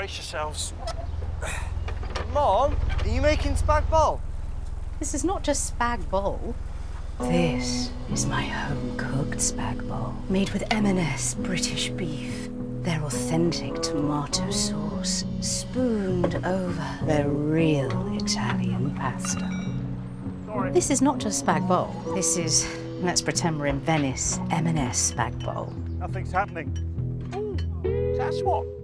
brace yourselves. Mom, are you making spag bol? This is not just spag bol. This is my home-cooked spag bol, made with M&S British beef. Their authentic tomato sauce, spooned over their real Italian pasta. Sorry. This is not just spag bol. This is, let's pretend we're in Venice, M&S spag bol. Nothing's happening. Ooh, that's what?